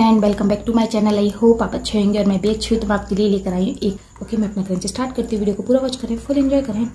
Friend welcome back to my channel I hope आप अच्छे होंगे और मैं भी अच्छी हूँ तो मैं आपके लिए लेकर आई हूँ एक ओके मैं अपना क्रंच स्टार्ट करती हूँ वीडियो को पूरा वॉच करें फुल एंजॉय करें।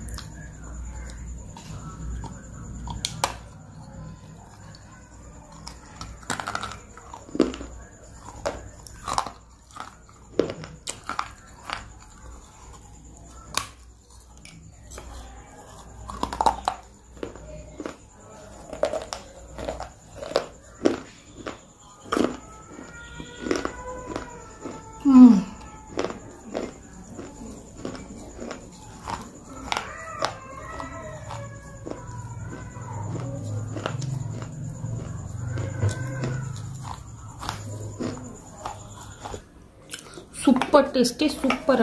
टेस्टी सुपर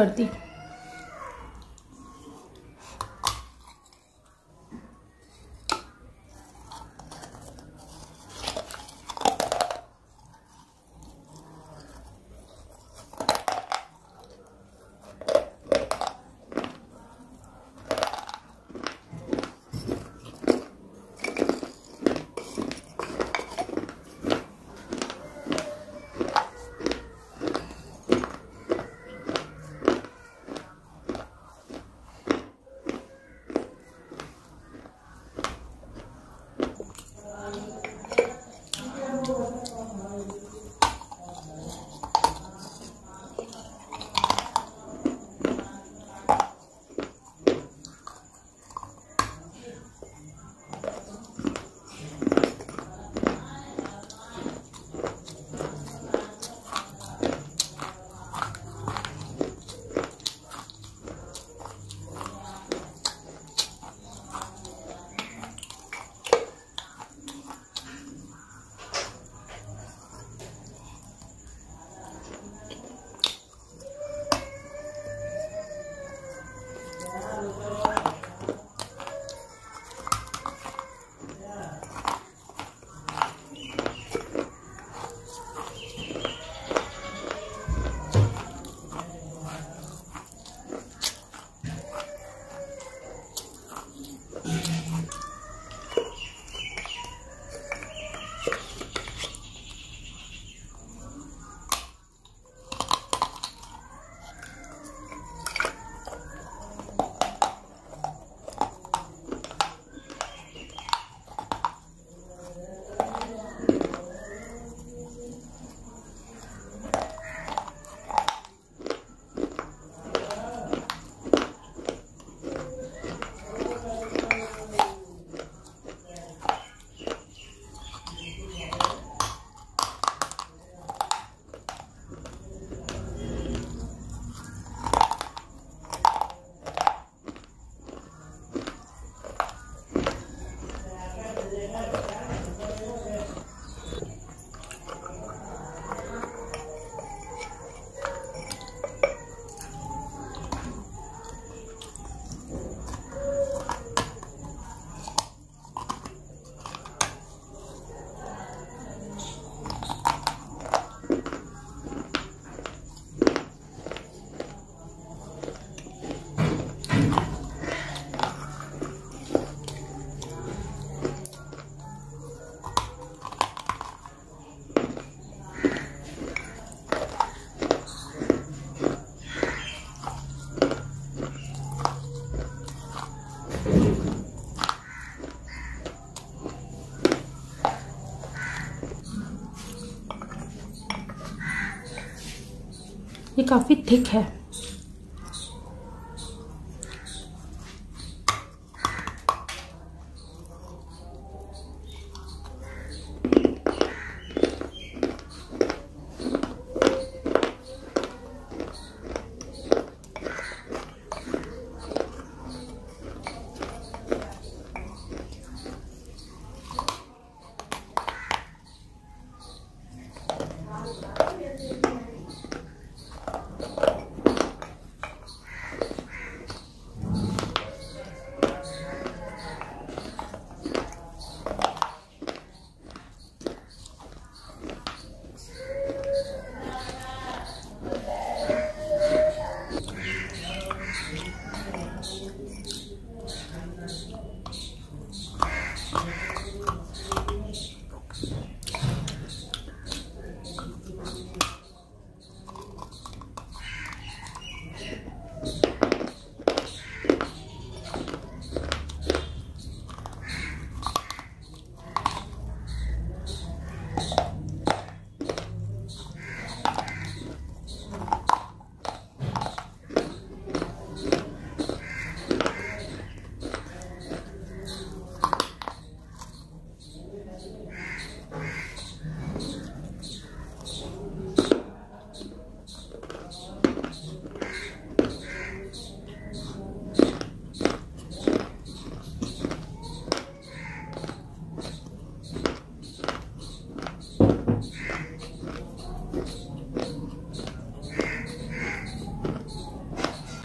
काफ़ी थिक है।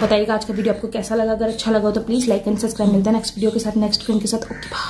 बताइएगा आज का वीडियो आपको कैसा लगा? अगर अच्छा लगा तो प्लीज़ लाइक एंड सब्सक्राइब मिलता है नेक्स्ट वीडियो के साथ नेक्स्ट फ़िल्म के साथ. ओके बाय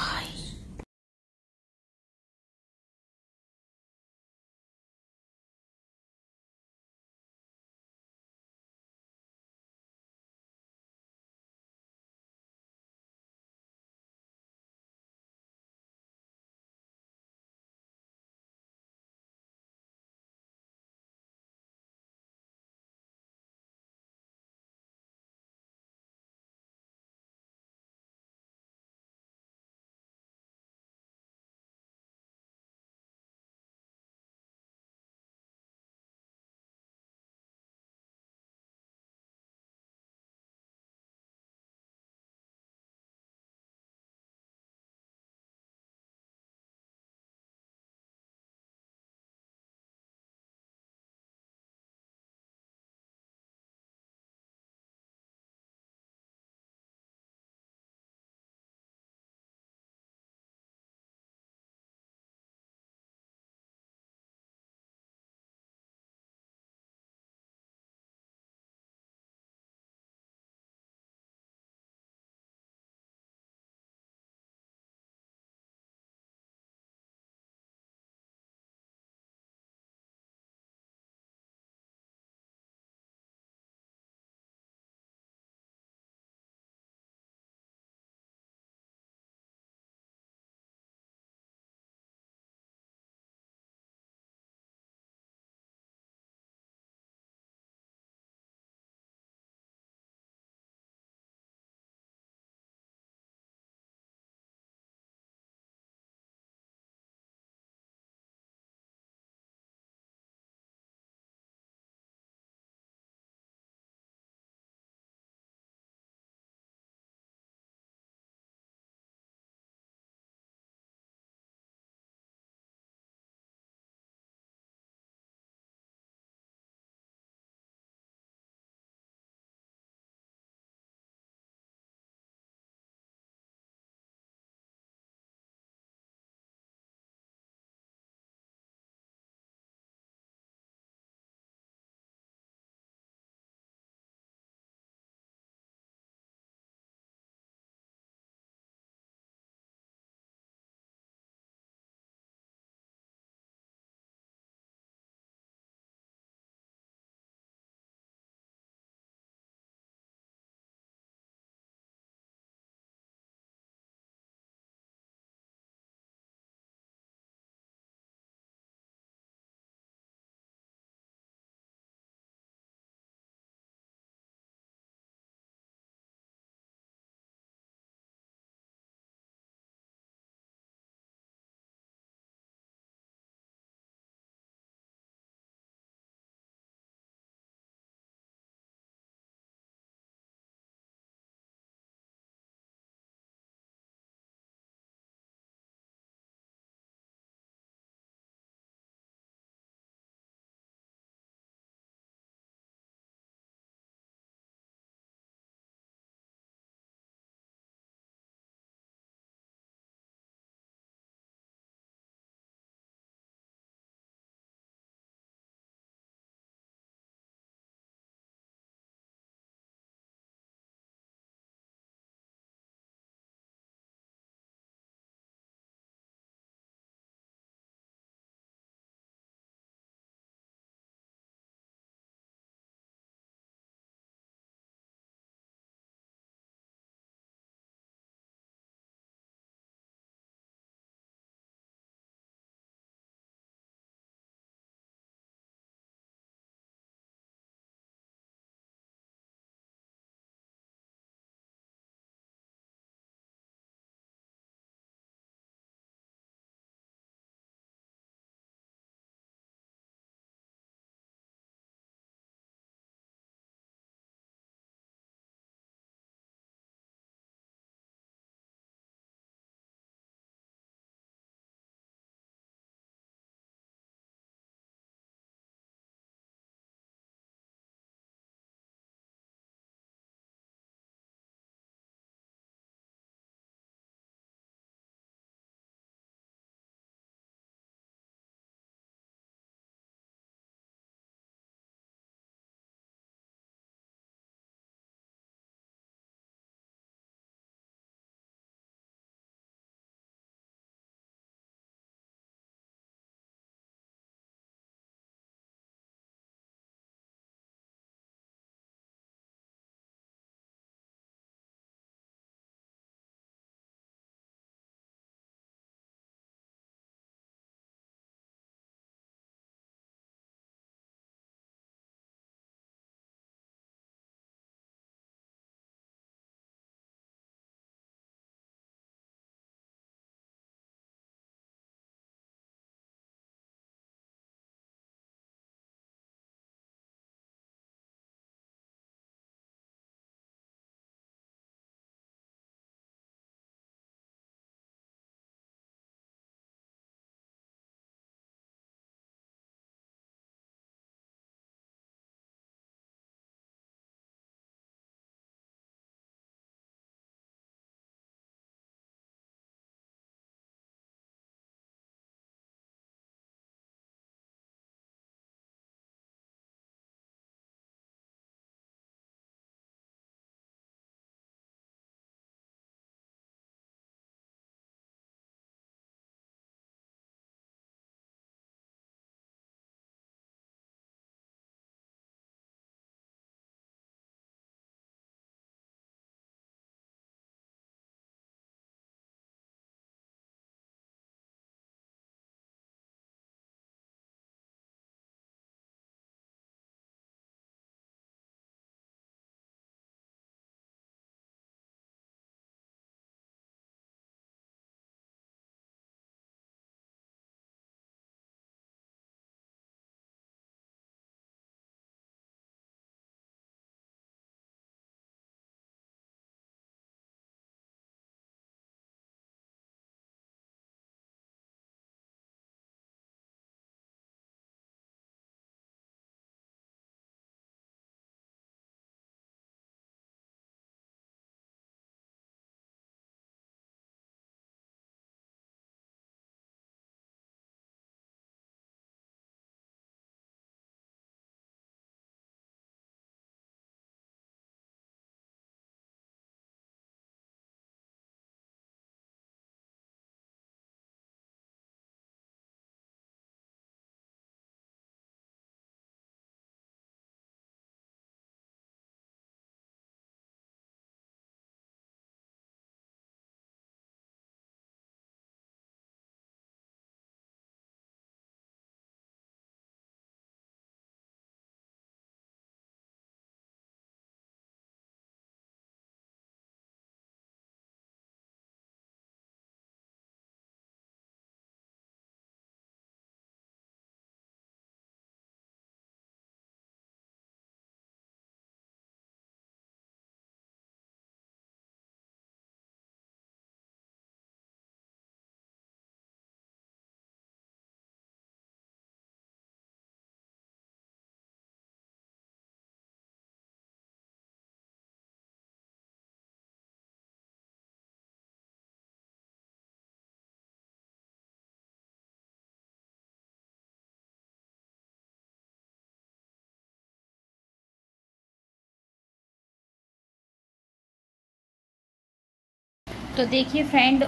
तो देखिए फ्रेंड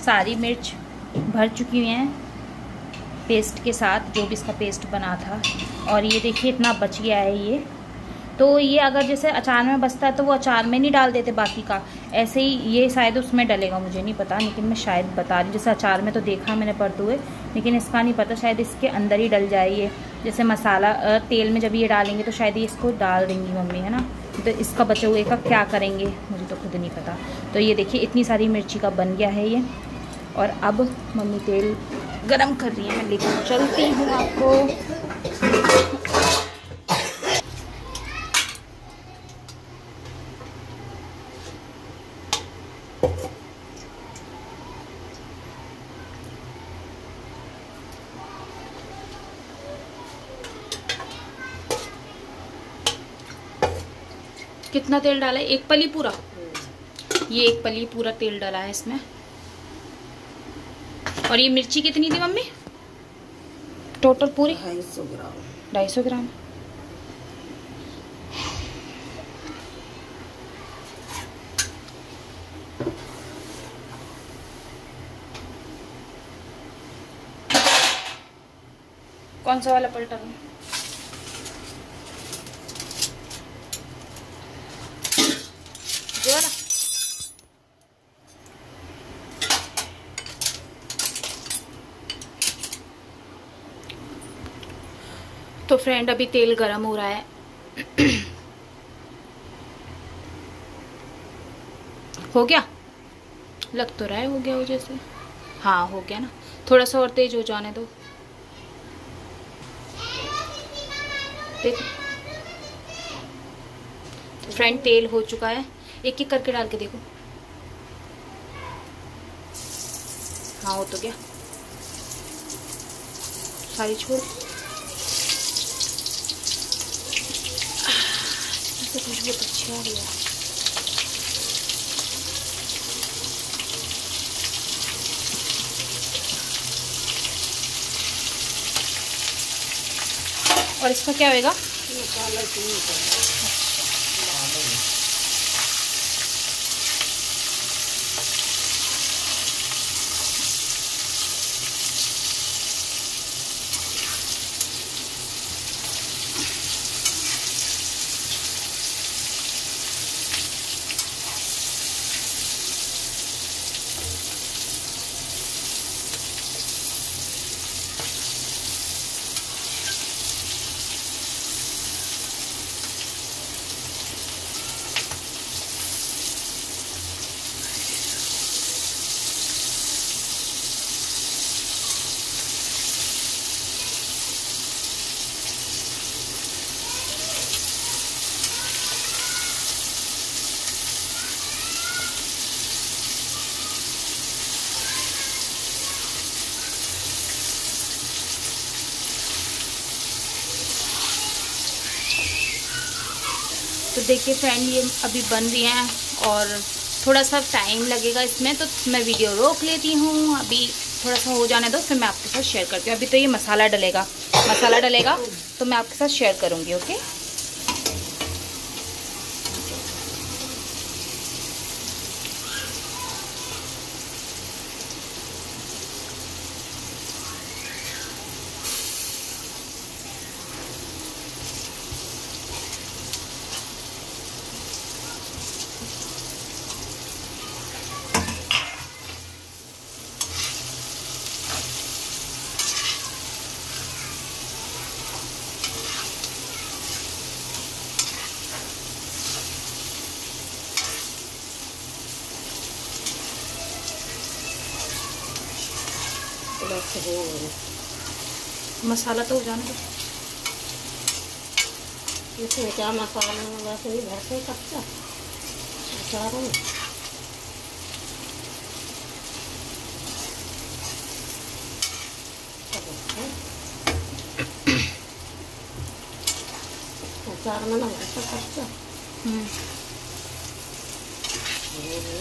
सारी मिर्च भर चुकी हैं पेस्ट के साथ, जो भी इसका पेस्ट बना था। और ये देखिए इतना बच गया है ये। तो ये अगर जैसे अचार में बचता है तो वो अचार में नहीं डाल देते बाकी का। ऐसे ही ये शायद उसमें डलेगा, मुझे नहीं पता, लेकिन मैं शायद बता रही जैसे अचार में तो देखा मैंने पढ़ते हुए लेकिन इसका नहीं पता, शायद इसके अंदर ही डल जाए ये। जैसे मसाला तेल में जब ये डालेंगे तो शायद ये इसको डाल देंगी मम्मी, है ना? तो इसका बचे हुए का क्या करेंगे, मुझे तो खुद नहीं पता। तो ये देखिए, इतनी सारी मिर्ची का बन गया है ये। और अब मम्मी तेल गरम कर रही है। मैं लेकर चलती हूँ आपको। कितना तेल डाला है? एक पली पूरा? ये एक पली पूरा तेल डाला है इसमें। और ये मिर्ची कितनी थी मम्मी? टोटल पूरी? ढाई सौ ग्राम। ढाई सौ ग्राम। कौन सा वाला पलटा दूँ तो फ्रेंड अभी तेल गरम हो रहा है। हो गया? लग तो रहा है हो गया हो जैसे। हाँ हो गया ना। थोड़ा सा और तेज हो जाने दो। देख। फ्रेंड तेल हो चुका है। एक एक करके डाल के देखो। हाँ हो तो गया। सारी छोड़। से बहुत अच्छी आ है और इसका क्या होएगा तो देखिए फ्रेंड ये अभी बन रही हैं और थोड़ा सा टाइम लगेगा इसमें तो मैं वीडियो रोक लेती हूँ। अभी थोड़ा सा हो जाने दो, फिर मैं आपके साथ शेयर करती हूँ। अभी तो ये मसाला डलेगा मसाला डलेगा तो मैं आपके साथ शेयर करूँगी ओके हो मसाला तो हो जाने दो इसमें क्या मसाला वैसे ही भरते कच्चा अचार में।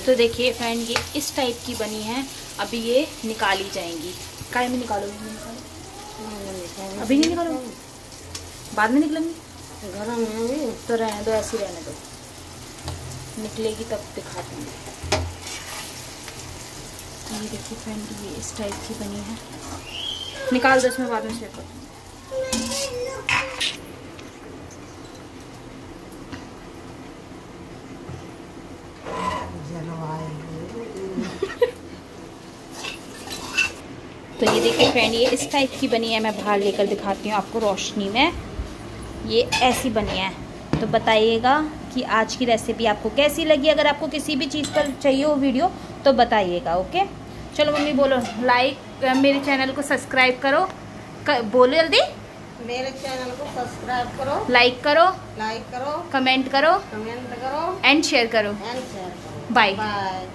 तो देखिए फ्रेंड, ये इस टाइप की बनी है अभी ये निकाली जाएँगी। काय में निकालोगे निकालो। अभी नहीं निकालो? बाद में निकलेंगे? गरम है तो रहने दो ऐसे रहने दो। निकलेगी तब दिखाते हैं। ये देखिए फ्रेंड ये इस टाइप की बनी है। निकाल दो इसमें बाद में शेयर करो। तो ये देखिए फ्रेंड ये इस टाइप की बनी है मैं बाहर लेकर दिखाती हूँ आपको रोशनी में। ये ऐसी बनी है। तो बताइएगा कि आज की रेसिपी आपको कैसी लगी। अगर आपको किसी भी चीज़ पर चाहिए हो वीडियो तो बताइएगा ओके चलो मम्मी बोलो। लाइक मेरे चैनल को सब्सक्राइब करो। कर, बोलो जल्दी। मेरे चैनल को सब्सक्राइब करो। लाइक करो। लाइक करो। कमेंट करो। कमेंट करो। एंड शेयर करो। And share bye bye